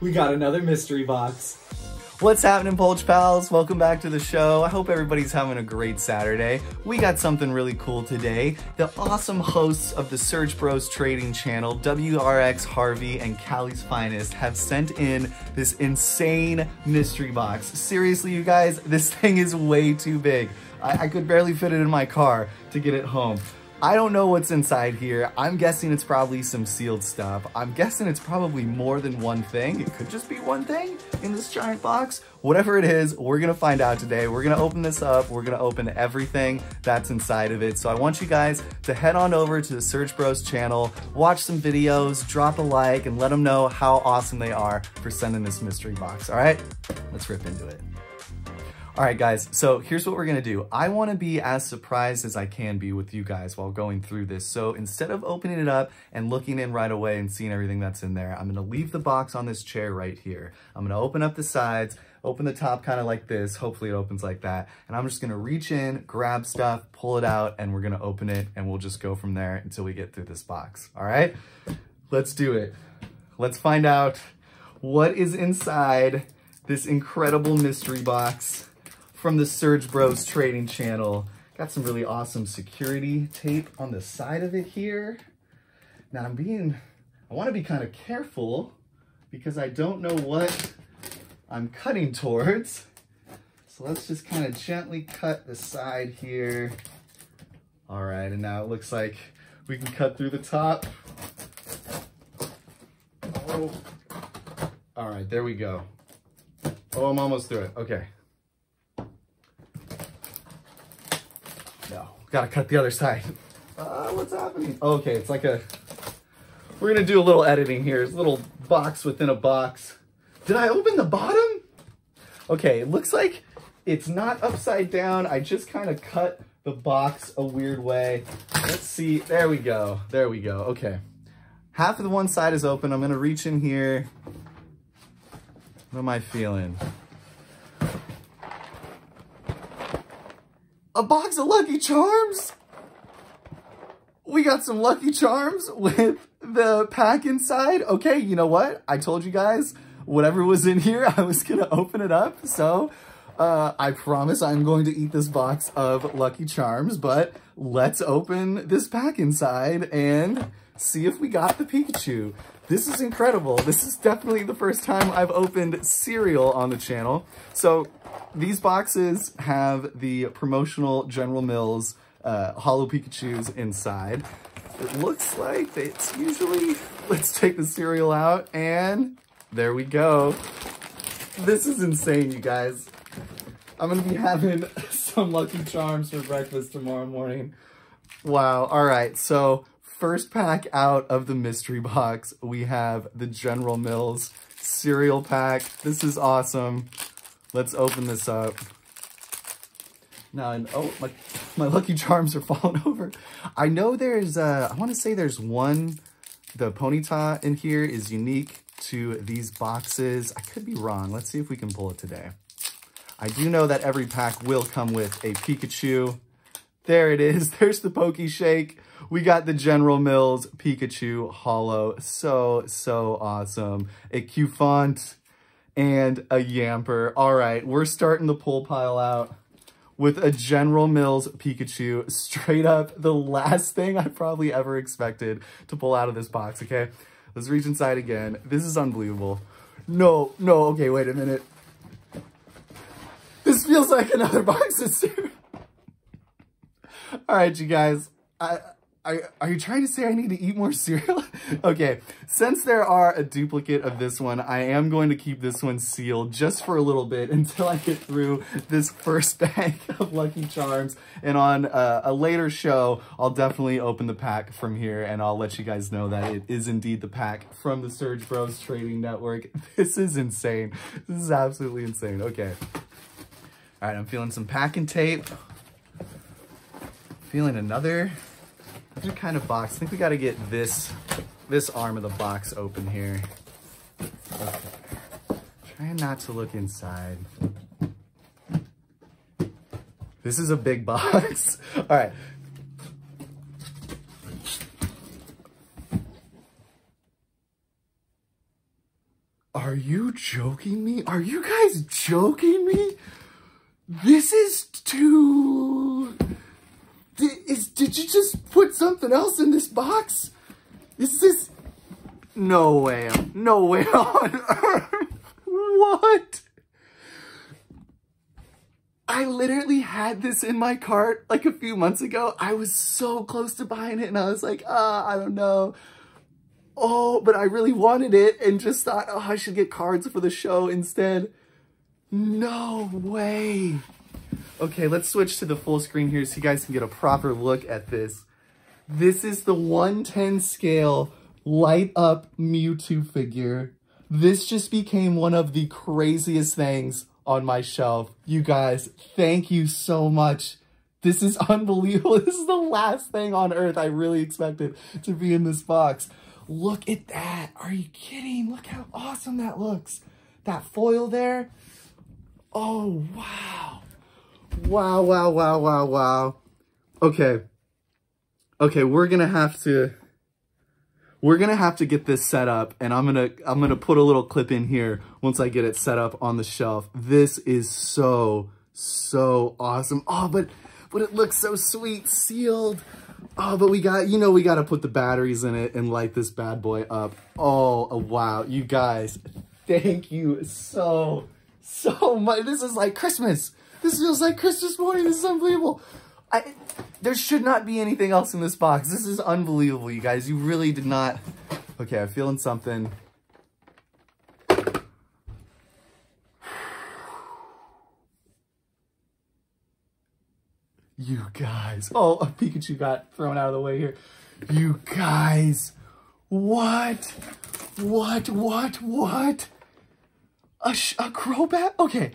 we got another mystery box. What's happening, Pulch Pals? Welcome back to the show. I hope everybody's having a great Saturday. We got something really cool today. The awesome hosts of the Surge Bros Trading Channel, WRX Harvey and Cali's Finest, have sent in this insane mystery box. Seriously, you guys, this thing is way too big. I, I could barely fit it in my car to get it home. I don't know what's inside here. I'm guessing it's probably some sealed stuff. I'm guessing it's probably more than one thing. It could just be one thing in this giant box. Whatever it is, we're gonna find out today. We're gonna open this up. We're gonna open everything that's inside of it. So I want you guys to head on over to the Surge Bros channel, watch some videos, drop a like, and let them know how awesome they are for sending this mystery box, all right? Let's rip into it. All right, guys, so here's what we're gonna do. I wanna be as surprised as I can be with you guys while going through this. So instead of opening it up and looking in right away and seeing everything that's in there, I'm gonna leave the box on this chair right here. I'm gonna open up the sides, open the top kind of like this. Hopefully it opens like that. And I'm just gonna reach in, grab stuff, pull it out, and we're gonna open it and we'll just go from there until we get through this box, all right? Let's do it. Let's find out what is inside this incredible mystery box from the Surge Bros trading channel. Got some really awesome security tape on the side of it here. Now I'm being, I want to be kind of careful because I don't know what I'm cutting towards. So let's just kind of gently cut the side here. All right, and now it looks like we can cut through the top. Oh. All right, there we go. Oh, I'm almost through it. Okay. Gotta cut the other side. Uh, what's happening? Okay, it's like a, we're gonna do a little editing here. It's a little box within a box. Did I open the bottom? Okay, it looks like it's not upside down. I just kind of cut the box a weird way. Let's see, there we go, there we go, okay. Half of the one side is open. I'm gonna reach in here. What am I feeling? A box of Lucky Charms. We got some Lucky Charms with the pack inside. Okay, you know what? I told you guys, whatever was in here, I was going to open it up. So uh, I promise I'm going to eat this box of Lucky Charms, but let's open this pack inside and see if we got the Pikachu. This is incredible. This is definitely the first time I've opened cereal on the channel. So these boxes have the promotional General Mills uh, Holo Pikachus inside. It looks like it's usually, let's take the cereal out and there we go. This is insane, you guys. I'm gonna be having some Lucky Charms for breakfast tomorrow morning. Wow, all right, so first pack out of the mystery box, we have the General Mills cereal pack. This is awesome. Let's open this up. Now, and, oh, my, my Lucky Charms are falling over. I know there's, uh, I want to say there's one, the Ponyta in here is unique to these boxes. I could be wrong. Let's see if we can pull it today. I do know that every pack will come with a Pikachu. There it is. There's the Poke Shake. We got the General Mills Pikachu Hollow. So, so awesome. A Cufant and a Yamper. All right, we're starting the pull pile out with a General Mills Pikachu. Straight up the last thing I probably ever expected to pull out of this box, okay? Let's reach inside again. This is unbelievable. No, no, okay, wait a minute. This feels like another box of. All right, you guys. I, are, are you trying to say I need to eat more cereal? okay, since there are a duplicate of this one, I am going to keep this one sealed just for a little bit until I get through this first bag of Lucky Charms. And on uh, a later show, I'll definitely open the pack from here and I'll let you guys know that it is indeed the pack from the Surge Bros Trading Network. This is insane. This is absolutely insane. Okay. All right, I'm feeling some packing tape. Feeling another what kind of box? I think we got to get this this arm of the box open here. Okay. Trying not to look inside. This is a big box. All right. Are you joking me? Are you guys joking me? This is too... Did, is, did you just put something else in this box? Is this... No way. No way on earth. What? I literally had this in my cart like a few months ago. I was so close to buying it and I was like, ah, I don't know. Oh, but I really wanted it and just thought, oh, I should get cards for the show instead. No way. Okay, let's switch to the full screen here so you guys can get a proper look at this. This is the 110 scale light up Mewtwo figure. This just became one of the craziest things on my shelf. You guys, thank you so much. This is unbelievable. This is the last thing on earth I really expected to be in this box. Look at that. Are you kidding? Look how awesome that looks. That foil there. Oh, wow. Wow, wow, wow, wow, wow. Okay. Okay, we're to have to we're gonna have to get this set up and I'm gonna I'm gonna put a little clip in here once I get it set up on the shelf. This is so, so awesome. Oh, but but it looks so sweet, sealed. Oh, but we got, you know, we got to put the batteries in it and light this bad boy up. Oh, wow. You guys, thank you so, so much. This is like Christmas. This feels like Christmas morning. This is unbelievable. I, there should not be anything else in this box. This is unbelievable, you guys. You really did not... Okay, I'm feeling something. You guys. Oh, a Pikachu got thrown out of the way here. You guys. What? What? What? What? A, a Crobat? Okay.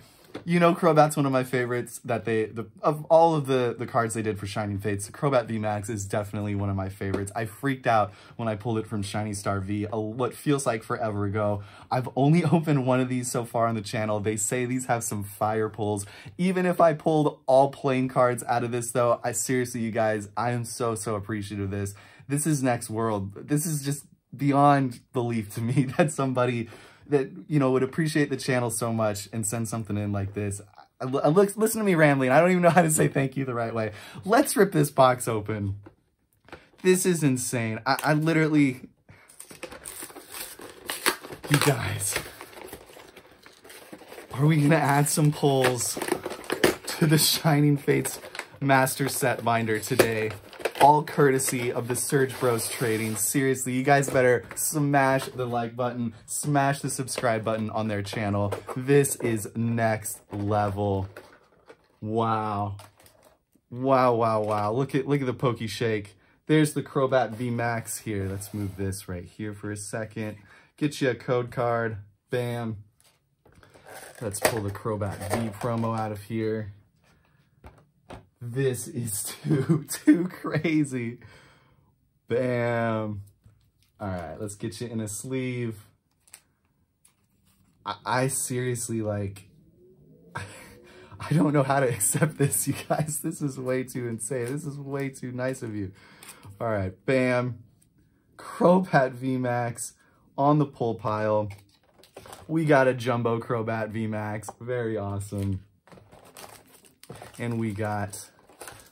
You know Crobat's one of my favorites that they, the, of all of the, the cards they did for Shining Fates, Crobat VMAX is definitely one of my favorites. I freaked out when I pulled it from Shiny Star V, a, what feels like forever ago. I've only opened one of these so far on the channel. They say these have some fire pulls. Even if I pulled all playing cards out of this though, I seriously, you guys, I am so, so appreciative of this. This is next world. This is just beyond belief to me that somebody that, you know, would appreciate the channel so much and send something in like this. I, I, listen to me rambling. I don't even know how to say thank you the right way. Let's rip this box open. This is insane. I, I literally... You guys. Are we going to add some pulls to the Shining Fates Master Set Binder today? All courtesy of the Surge Bros Trading. Seriously, you guys better smash the like button, smash the subscribe button on their channel. This is next level. Wow. Wow, wow, wow. Look at look at the Pokey Shake. There's the Crobat VMAX here. Let's move this right here for a second. Get you a code card. Bam. Let's pull the Crobat V promo out of here. This is too, too crazy. Bam. All right, let's get you in a sleeve. I, I seriously, like, I, don't know how to accept this, you guys. This is way too insane. This is way too nice of you. All right, bam. Crobat VMAX on the pull pile. We got a Jumbo Crobat VMAX. Very awesome. And we got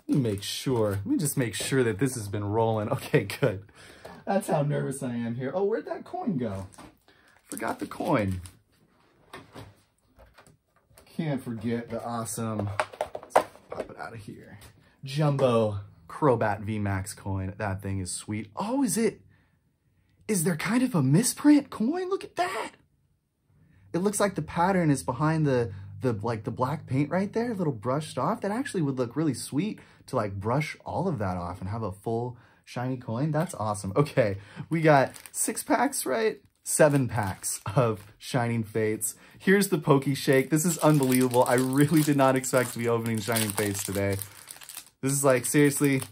let me make sure. Let me just make sure that this has been rolling. Okay, good. That's how nervous I am here. Oh, where'd that coin go? Forgot the coin. Can't forget the awesome, let's pop it out of here. Jumbo Crobat VMAX coin. That thing is sweet. Oh, is it, is there kind of a misprint coin? Look at that. It looks like the pattern is behind the, the like the black paint right there, a little brushed off. That actually would look really sweet to like brush all of that off and have a full shiny coin. That's awesome. Okay, we got six packs, right? Seven packs of Shining Fates. Here's the Pokey Shake. This is unbelievable. I really did not expect to be opening Shining Fates today. This is like, seriously,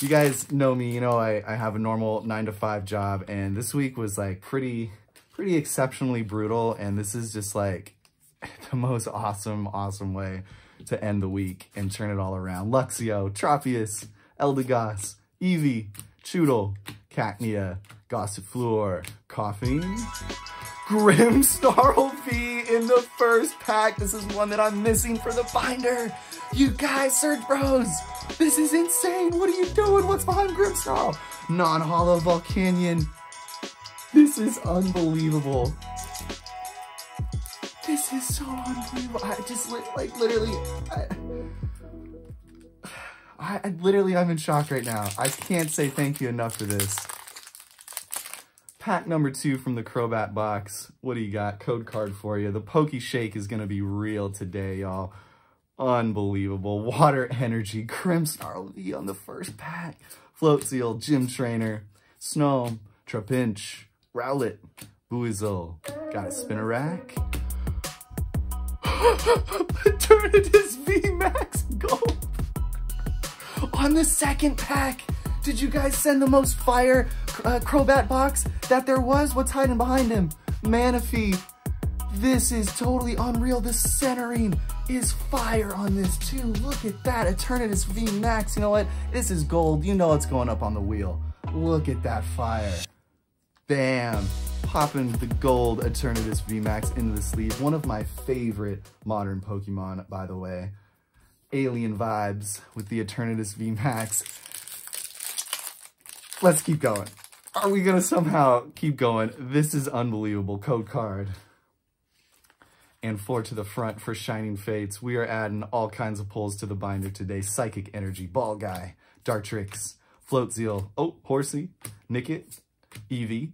you guys know me, you know I, I have a normal 9 to 5 job, and this week was like pretty, pretty exceptionally brutal, and this is just like the most awesome, awesome way to end the week and turn it all around. Luxio, Tropius, Eldegoss, Eevee, Chewtle, Cacnea, Gossifleur, Koffing, Grimmsnarl V in the first pack. This is one that I'm missing for the binder. You guys, Surge Bros, this is insane. What are you doing? What's behind Grimmsnarl? Non-hollow Volcanion. This is unbelievable. This is so unbelievable. I just, like, literally, I, I, literally, I'm in shock right now. I can't say thank you enough for this. Pack number two from the Crobat box. What do you got? Code card for you. The Pokey Shake is going to be real today, y'all. Unbelievable. Water Energy, Grimmsnarl V on the first pack. Floatzel, Gym Trainer, Snom, Trapinch, Rowlet, Buizel. Got a Spinarak. Eternatus VMAX Gold. On the second pack, did you guys send the most fire uh, Crobat box that there was? What's hiding behind him? Manaphy. This is totally unreal. The centering is fire on this too. Look at that. Eternatus V Max. You know what? This is gold. You know what's going up on the wheel. Look at that fire. Bam. Popping the gold Eternatus V Max into the sleeve. One of my favorite modern Pokemon, by the way. Alien vibes with the Eternatus V Max. Let's keep going. Are we going to somehow keep going? This is unbelievable. Code card. And four to the front for Shining Fates. We are adding all kinds of pulls to the binder today. Psychic Energy, Ball Guy, Dartrix, Floatzel, oh, Horsey, Nickit, Eevee,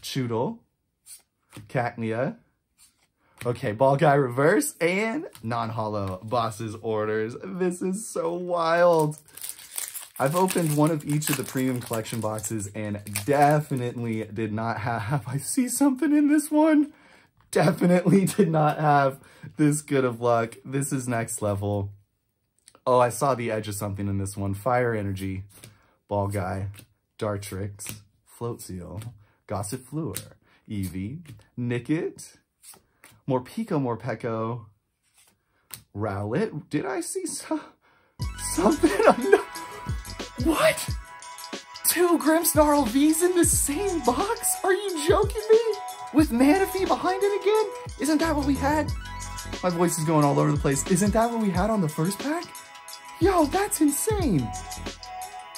Chewtle, Cacnea, Okay, ball guy reverse and non-hollow boss's orders. This is so wild. I've opened one of each of the premium collection boxes and definitely did not have, I see something in this one. Definitely did not have this good of luck. This is next level. Oh, I saw the edge of something in this one. Fire Energy, Ball Guy, Dartrix, Floatzel, Gossifleur, Eevee, Nickit, Morpeko, Morpeko, Rowlet. Did I see so something? What? Two Grimmsnarl Vs in the same box? Are you joking me? With Manaphy behind it again? Isn't that what we had? My voice is going all over the place. Isn't that what we had on the first pack? Yo, that's insane.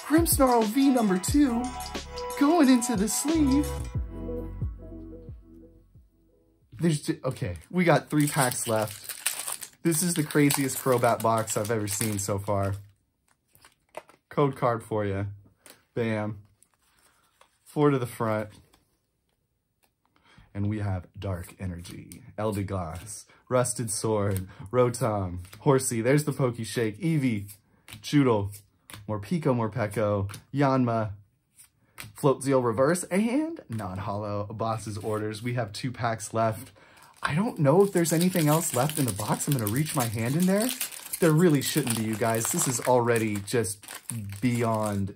Grimmsnarl V number two going into the sleeve. There's, okay, we got three packs left. This is the craziest Crobat box I've ever seen so far. Code card for you. Bam. Four to the front. And we have Dark Energy, Eldegoss, Rusted Sword, Rotom, Horsey, there's the Pokey Shake, Eevee, Chewtle, Morpeko, Morpeko, Yanma, Floatzel Reverse, and non-hollow Boss's Orders. We have two packs left. I don't know if there's anything else left in the box. I'm going to reach my hand in there. There really shouldn't be, you guys. This is already just beyond,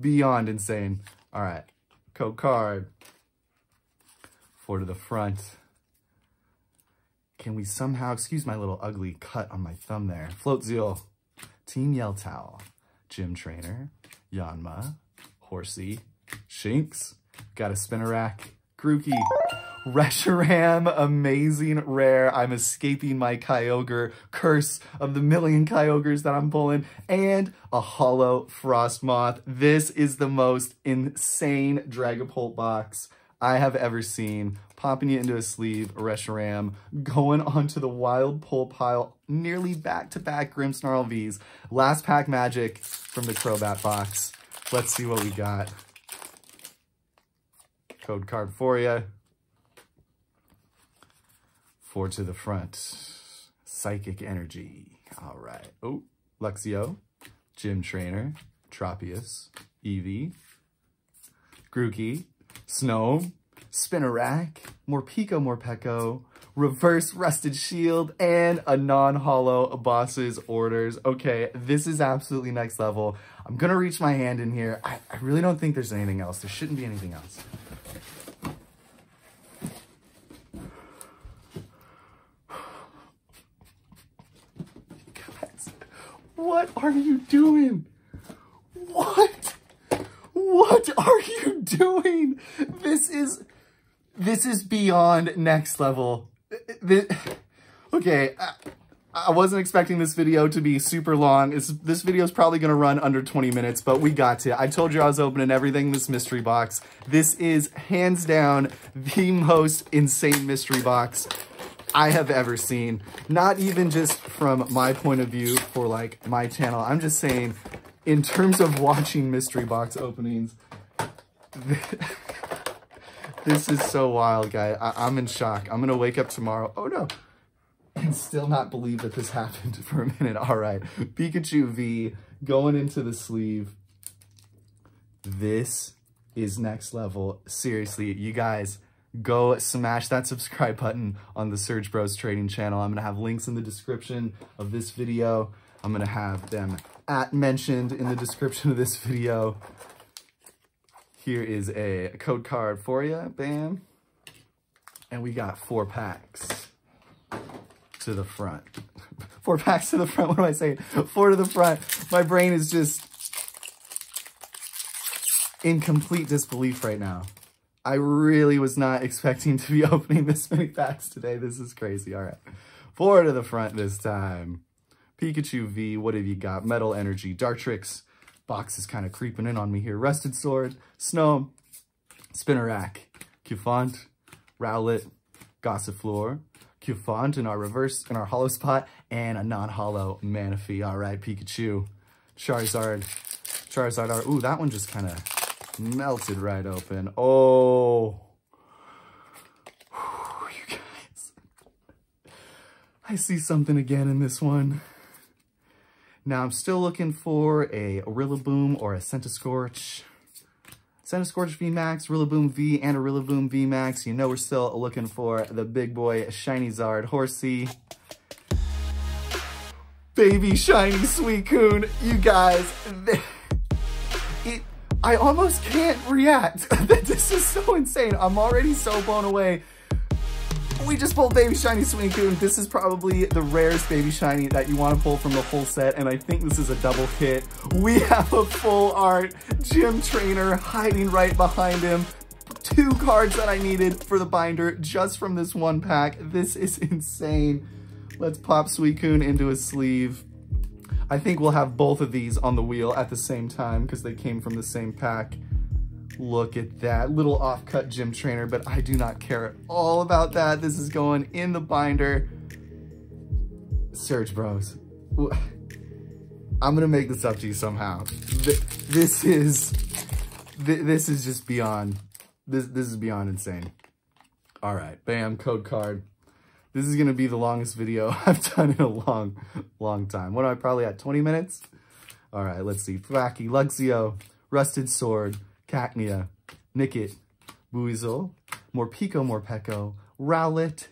beyond insane. All right, code card. Four to the front. Can we somehow, excuse my little ugly cut on my thumb there. Floatzel, Team Towel, Gym Trainer, Yanma, Horsey, Shinx, got a Spinarak, Grookey, Reshiram, amazing rare. I'm escaping my Kyogre curse of the million Kyogres that I'm pulling, and a hollow Frosmoth. This is the most insane Dragapult box I have ever seen. Popping it into a sleeve, Reshiram, going onto the wild pull pile, nearly back-to-back -back Grimmsnarl Vs. Last pack magic from the Crobat box. Let's see what we got. Code card for you. Four to the front. Psychic Energy. All right. Oh, Luxio. Gym Trainer. Tropius. Eevee. Grookey. Snom. Spinarak. Morpeko Morpeko reverse rusted shield, and a non-hollow boss's orders. Okay, this is absolutely next level. I'm gonna reach my hand in here. I, I really don't think there's anything else. There shouldn't be anything else. Guys, what are you doing? What? What are you doing? This is this is beyond next level. This, okay, I, I, wasn't expecting this video to be super long. It's, this video is probably going to run under 20 minutes, but we got to. I told you I was opening everything in this mystery box. This is hands down the most insane mystery box I have ever seen. Not even just from my point of view for like my channel. I'm just saying in terms of watching mystery box openings, this is so wild, guy. I am in shock. I'm going to wake up tomorrow. Oh, no. And still not believe that this happened for a minute. All right. Pikachu V going into the sleeve. This is next level. Seriously, you guys go smash that subscribe button on the Surge Bros Trading channel. I'm going to have links in the description of this video. I'm going to have them at mentioned in the description of this video. Here is a code card for you. Bam. And we got four packs to the front. four packs to the front. What am I saying? Four to the front. My brain is just in complete disbelief right now. I really was not expecting to be opening this many packs today. This is crazy. All right. Four to the front this time. Pikachu V, what have you got? Metal Energy, Dartrix. Box is kind of creeping in on me here. Rusted Sword, Snom, Spinarak, Cufant, Rowlet, Gossifleur, Cufant in our reverse, in our hollow spot, and a non-hollow Manaphy. All right, Pikachu, Charizard, Charizard. Ooh, that one just kind of melted right open. Oh, you guys. I see something again in this one. Now I'm still looking for a Rillaboom or a Centiskorch. Centiskorch VMAX, Rillaboom V, and a Rillaboom VMAX. You know we're still looking for the big boy Shiny Zard Horsey. Baby Shiny Suicune. You guys, it, I almost can't react. this is so insane. I'm already so blown away we just pulled Baby Shiny Suicune. This is probably the rarest Baby Shiny that you want to pull from the whole set, and I think this is a double hit. We have a full art gym trainer hiding right behind him. Two cards that I needed for the binder just from this one pack. This is insane. Let's pop Suicune into his sleeve. I think we'll have both of these on the wheel at the same time because they came from the same pack. Look at that little off-cut gym trainer, but I do not care at all about that. This is going in the binder. Surge Bros. I'm gonna make this up to you somehow. This is, this is just beyond, this, this is beyond insane. All right, bam, code card. This is gonna be the longest video I've done in a long, long time. What am I probably at, 20 minutes? All right, let's see. Thwackey, Luxio, Rusted Sword, Cacnea, Nickit, Buizel, Morpeko Morpeko, Rowlet,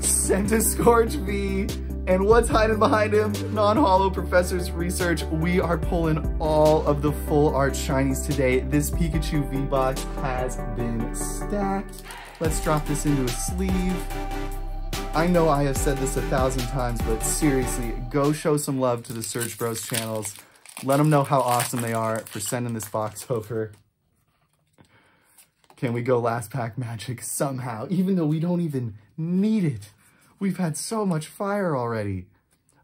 Centiskorch V, and what's hiding behind him? Non-hollow Professor's Research. We are pulling all of the full art shinies today. This Pikachu V-Box has been stacked. Let's drop this into a sleeve. I know I have said this a thousand times, but seriously, go show some love to the Surge Bros channels. Let them know how awesome they are for sending this box over. Can we go last pack magic somehow, even though we don't even need it? We've had so much fire already.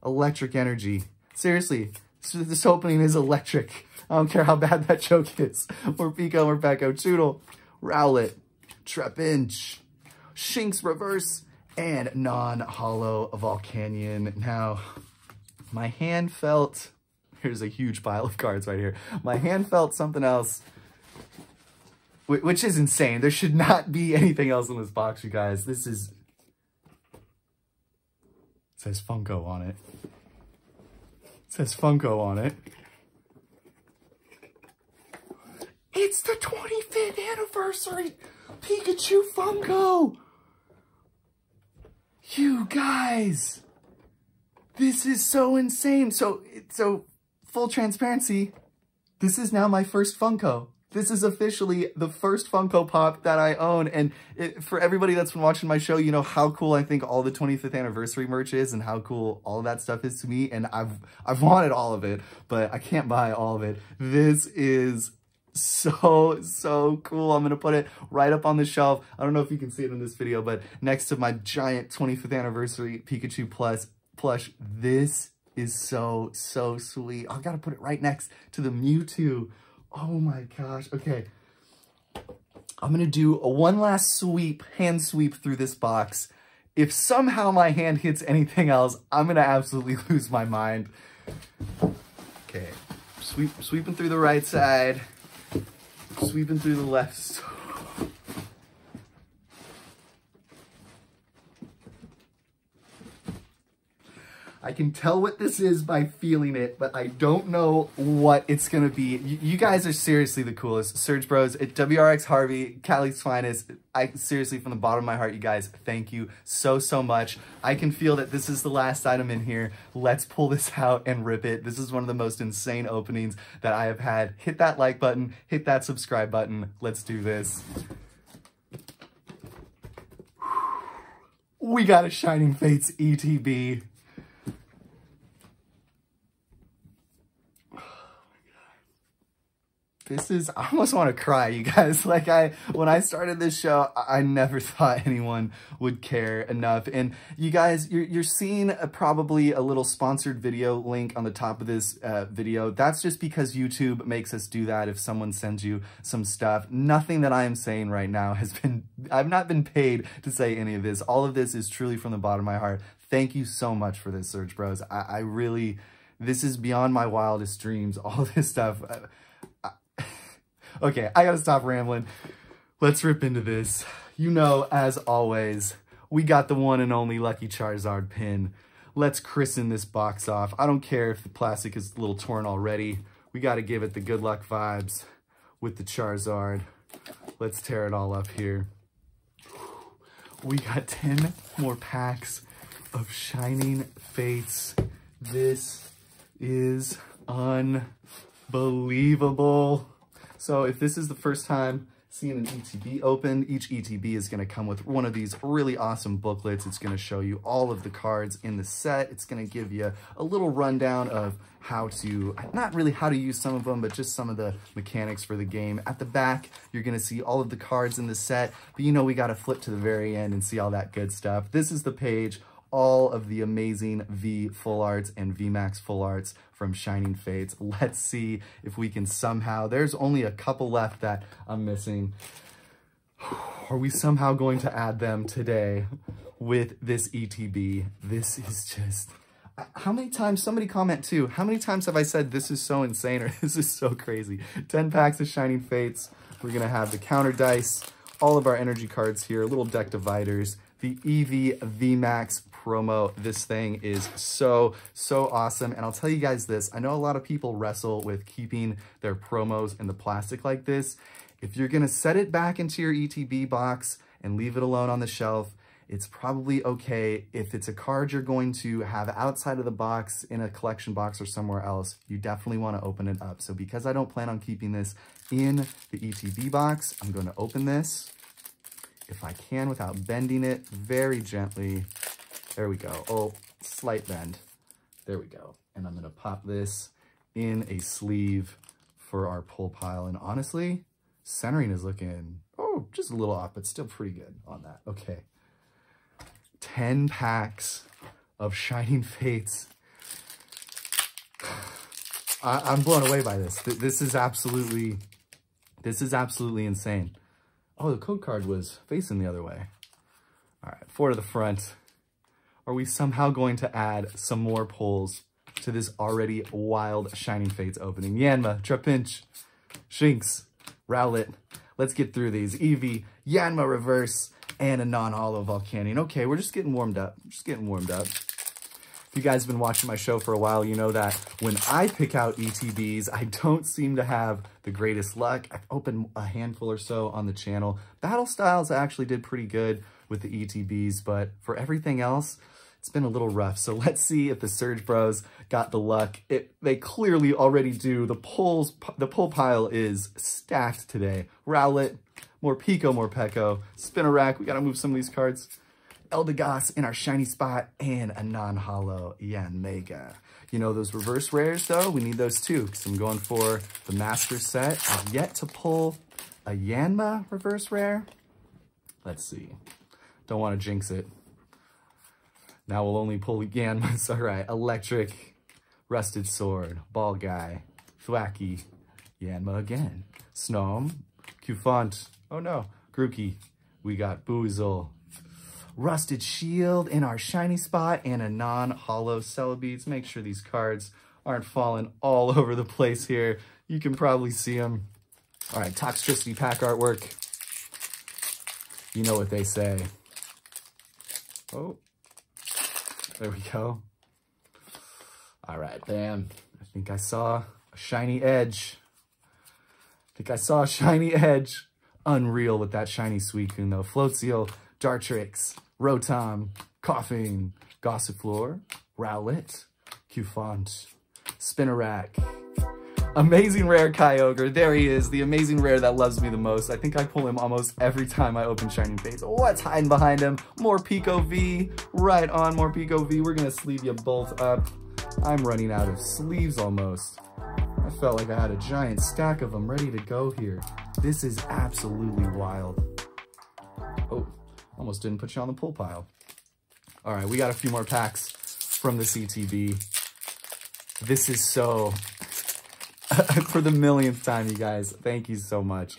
Electric energy. Seriously, this opening is electric. I don't care how bad that joke is. Morpeko, Morpeko, Chewtle, Rowlet, Trapinch, Shinx Reverse, and non-hollow Volcanion. Now, my hand felt Here's a huge pile of cards right here. My hand felt something else, which is insane. There should not be anything else in this box, you guys. This is... It says Funko on it. It says Funko on it. It's the 25th anniversary Pikachu Funko! You guys! This is so insane. So, so full transparency, this is now my first Funko. This is officially the first Funko Pop that I own. And it, for everybody that's been watching my show, you know how cool I think all the 25th anniversary merch is and how cool all that stuff is to me. And I've, I've wanted all of it, but I can't buy all of it. This is so, so cool. I'm going to put it right up on the shelf. I don't know if you can see it in this video, but next to my giant 25th anniversary Pikachu Plus plush. This is so, so sweet. I gotta put it right next to the Mewtwo. Oh my gosh. Okay. I'm gonna do a one last sweep, hand sweep through this box. If somehow my hand hits anything else, I'm gonna absolutely lose my mind. Okay, sweep, sweeping through the right side, sweeping through the left I can tell what this is by feeling it, but I don't know what it's to be. You, you, guys are seriously the coolest. Surge Bros at WRX Harvey, Cali's finest. I seriously, from the bottom of my heart, you guys, thank you so, so much. I can feel that this is the last item in here. Let's pull this out and rip it. This is one of the most insane openings that I have had. Hit that like button, hit that subscribe button. Let's do this. We got a Shining Fates ETB. This is, I almost want to cry, you guys. Like I, when I started this show, I never thought anyone would care enough. And you guys, you're, you're seeing a, probably a little sponsored video link on the top of this uh, video. That's just because YouTube makes us do that if someone sends you some stuff. Nothing that I am saying right now has been, I've not been paid to say any of this. All of this is truly from the bottom of my heart. Thank you so much for this, Surge Bros. I, I really, this is beyond my wildest dreams. All this stuff. Uh, Okay, I gotta stop rambling. Let's rip into this. You know, as always, we got the one and only Lucky Charizard pin. Let's christen this box off. I don't care if the plastic is a little torn already. We gotta give it the good luck vibes with the Charizard. Let's tear it all up here. We got 10 more packs of Shining Fates. This is unbelievable. So if this is the first time seeing an ETB open, each ETB is going to come with one of these really awesome booklets. It's going to show you all of the cards in the set. It's going to give you a little rundown of how to, not really how to use some of them, but just some of the mechanics for the game. At the back, you're going to see all of the cards in the set, but you know we got to flip to the very end and see all that good stuff. This is the page all of the amazing V full arts and VMAX full arts from Shining Fates. Let's see if we can somehow, there's only a couple left that I'm missing. Are we somehow going to add them today with this ETB? This is just, how many times, somebody comment too, how many times have I said this is so insane or this is so crazy? 10 packs of Shining Fates. We're gonna have the counter dice, all of our energy cards here, little deck dividers, the Eevee VMAX promo. This thing is so, so awesome. And I'll tell you guys this, I know a lot of people wrestle with keeping their promos in the plastic like this. If you're gonna set it back into your ETB box and leave it alone on the shelf, it's probably okay. If it's a card you're going to have outside of the box in a collection box or somewhere else, you definitely wanna open it up. So because I don't plan on keeping this in the ETB box, I'm gonna open this if I can without bending it very gently there we go. Oh, slight bend. There we go. And I'm going to pop this in a sleeve for our pull pile. And honestly, centering is looking, oh, just a little off, but still pretty good on that. Okay. 10 packs of Shining Fates. I, am blown away by this. This is absolutely, this is absolutely insane. Oh, the code card was facing the other way. All right, four to the front are we somehow going to add some more pulls to this already wild Shining Fates opening? Yanma, Trapinch, Shinx, Rowlet. Let's get through these. Eevee, Yanma Reverse, and a non-hollow Volcanion. Okay, we're just getting warmed up. Just getting warmed up. You guys have been watching my show for a while, you know that when I pick out ETBs, I don't seem to have the greatest luck. I've opened a handful or so on the channel. Battle Styles actually did pretty good with the ETBs, but for everything else, it's been a little rough. So let's see if the Surge Bros got the luck. It, they clearly already do. The pulls, the pull pile is stacked today. Rowlet, Morpeko, more Peko. Spinarak, we gotta move some of these cards. Eldegoss in our shiny spot, and a non-hollow Yanmega. You know, those reverse rares, though, we need those too, because I'm going for the master set. I've yet to pull a Yanma reverse rare. Let's see. Don't want to jinx it. Now we'll only pull Yanmas. All right, Electric, Rusted Sword, Ball Guy, Thwackey, Yanma again, Snom, Cufant, oh no, Grookey. We got Buizel, Rusted Shield in our shiny spot, and a non-hollow Celebeats. Make sure these cards aren't falling all over the place here. You can probably see them. All right, Toxtricity pack artwork. You know what they say. Oh, there we go. All right, bam. I think I saw a shiny edge. I think I saw a shiny edge. Unreal with that shiny Suicune though. Floatzel, Dartrix, Rotom, Koffing, Gossifleur, Rowlet, Cufant, Spinarak, Amazing Rare Kyogre. There he is, the amazing rare that loves me the most. I think I pull him almost every time I open Shining Fates. What's hiding behind him? Morpeko V. Right on, Morpeko V. We're to sleeve you both up. I'm running out of sleeves almost. I felt like I had a giant stack of them ready to go here. This is absolutely wild. Oh, almost didn't put you on the pull pile. All right, we got a few more packs from the ETB. This is so for the millionth time, you guys. Thank you so much.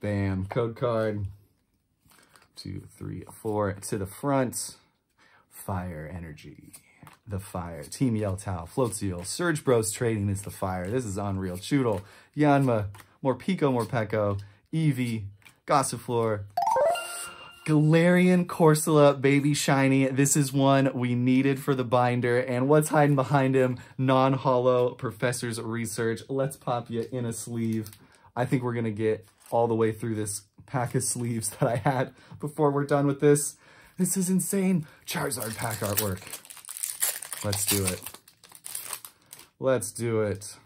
Bam. Code card. Two, three, four. To the front. Fire energy. The fire. Team Yell Towel. Floatzel. Surge Bros Trading is the fire. This is unreal. Chewtle. Yanma. more Pico, Morpeko, Morpeko. Eevee. Gossifleur. Galarian Corsola Baby Shiny. This is one we needed for the binder. And what's hiding behind him? Non-hollow Professor's Research. Let's pop you in a sleeve. I think we're going to get all the way through this pack of sleeves that I had before we're done with this. This is insane. Charizard pack artwork. Let's do it. Let's do it.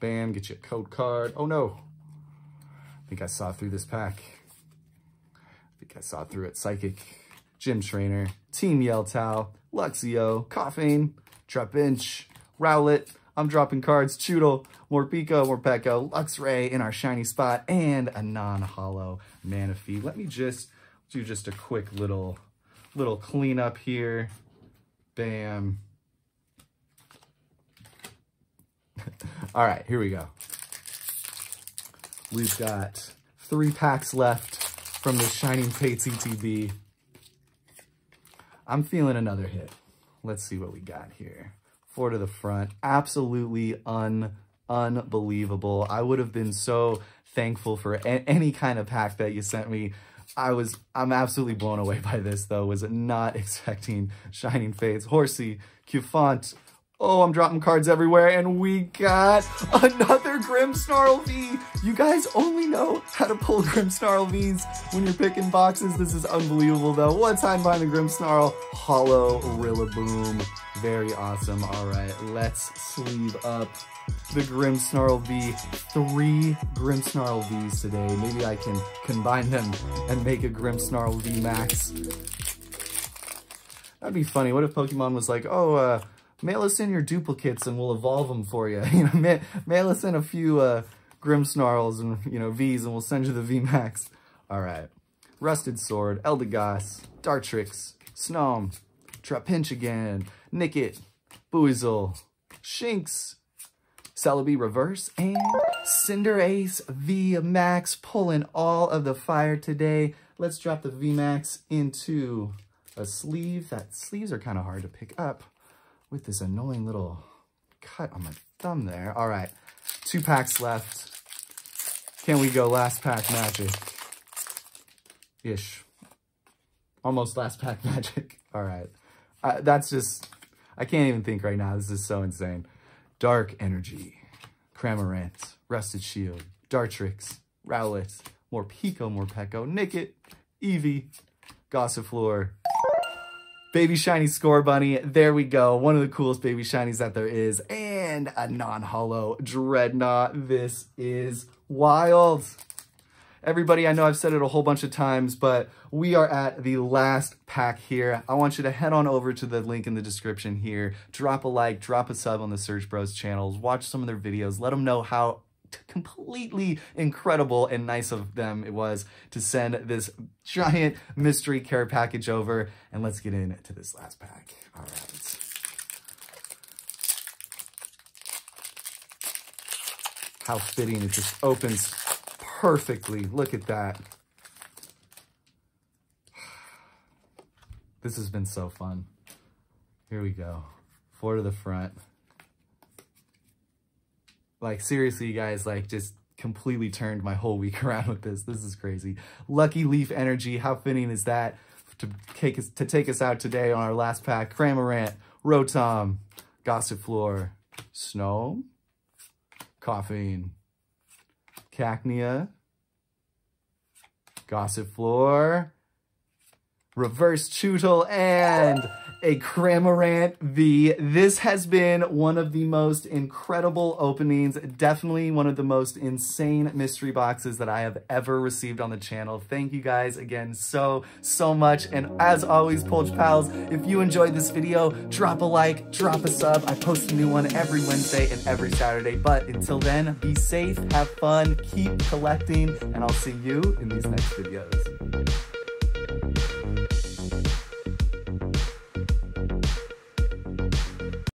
Bam, get you a code card. Oh no. I think I saw through this pack. I saw through it. Psychic, Gym Trainer, Team Yell Towel, Luxio, Koffing, Trapinch, Rowlet. I'm dropping cards. Chewtle, Morpeko, Morpeko, Luxray in our shiny spot, and a non-hollow Manaphy. Let me just do just a quick little, little cleanup here. Bam. All right, here we go. We've got three packs left from the Shining Fates ETB. I'm feeling another hit. Let's see what we got here. Four to the front. Absolutely un unbelievable. I would have been so thankful for any kind of pack that you sent me. I was, I'm absolutely blown away by this though. Was not expecting Shining Fates. Horsey, Cufant, Oh, I'm dropping cards everywhere, and we got another Grimmsnarl V. You guys only know how to pull Grimmsnarl Vs when you're picking boxes. This is unbelievable, though. One time behind the Grimmsnarl, Hollow Rillaboom. Very awesome. All right, let's sleeve up the Grimmsnarl V. Three Grimmsnarl Vs today. Maybe I can combine them and make a Grimmsnarl V Max. That'd be funny. What if Pokemon was like, oh, uh, mail us in your duplicates and we'll evolve them for you. You know, ma mail us in a few uh, Grimmsnarls and, you know, Vs and we'll send you the VMAX. All right. Rusted Sword, Eldegoss, Dartrix, Snom, Trapinch again, Nickit, Buizel, Shinx, Celebi Reverse, and Cinderace VMAX pulling all of the fire today. Let's drop the VMAX into a sleeve. That sleeves are kind of hard to pick up with this annoying little cut on my thumb there. All right, two packs left. Can we go last pack magic? Ish. Almost last pack magic. All right. Uh, that's just, I can't even think right now. This is so insane. Dark Energy, Cramorant, Rusted Shield, Dartrix, Rowlet, Morpeko, Morpeko, Nickit, Eevee, Gossifleur, Baby Shiny Scorbunny, There we go. One of the coolest Baby Shinies that there is. And a non-hollow Dreadnought. This is wild. Everybody, I know I've said it a whole bunch of times, but we are at the last pack here. I want you to head on over to the link in the description here. Drop a like, drop a sub on the Surge Bros channels, watch some of their videos, let them know how completely incredible and nice of them it was to send this giant mystery care package over. And let's get into this last pack. All right. How fitting it just opens perfectly. Look at that. This has been so fun. Here we go. Four to the front. Like, seriously, you guys, like, just completely turned my whole week around with this. This is crazy. Lucky Leaf Energy, how fitting is that to take us, to take us out today on our last pack? Cramorant, Rotom, Gossip Floor, Snom, Koffing, Cacnea, Floor, Reverse Chewtle, and a Cramorant V. This has been one of the most incredible openings, definitely one of the most insane mystery boxes that I have ever received on the channel. Thank you guys again so, so much. And as always, Pulch Pals, if you enjoyed this video, drop a like, drop a sub. I post a new one every Wednesday and every Saturday. But until then, be safe, have fun, keep collecting, and I'll see you in these next videos.